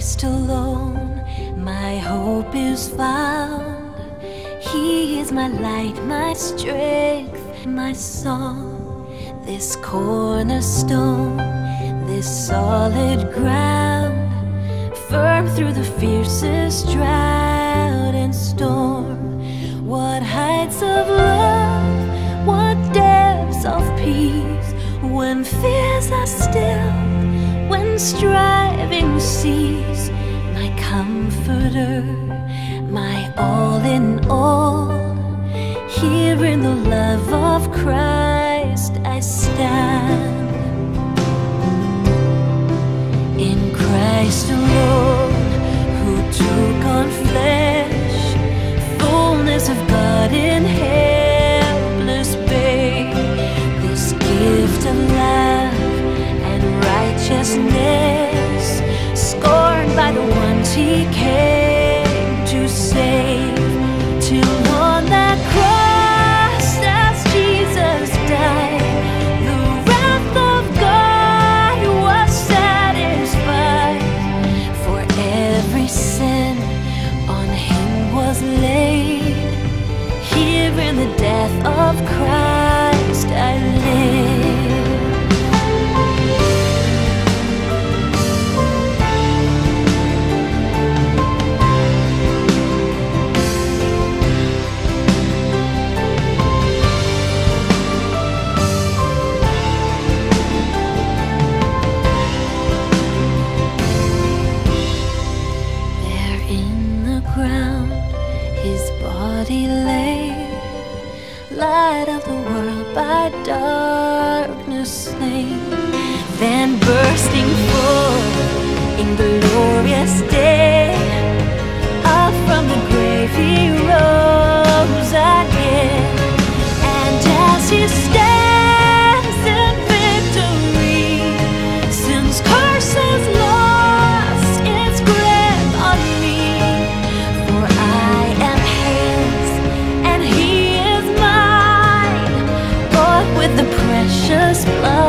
Christ alone my hope is found. He is my light, my strength, my song. This cornerstone, this solid ground, firm through the fiercest drought and storm. What heights of love, what depths of peace, when fears are still, when striving cease. Comforter, my all in all. Here in the love of Christ I stand. In Christ alone, he came to save. Till on that cross, as Jesus died, the wrath of God was satisfied. For every sin on him was laid. Here in the death of Christ his body lay, light of the world by darkness slain. Then bursting forth in glorious day, precious blood